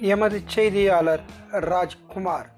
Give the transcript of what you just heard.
எமது செய்தியாளர் ராஜ்குமார்.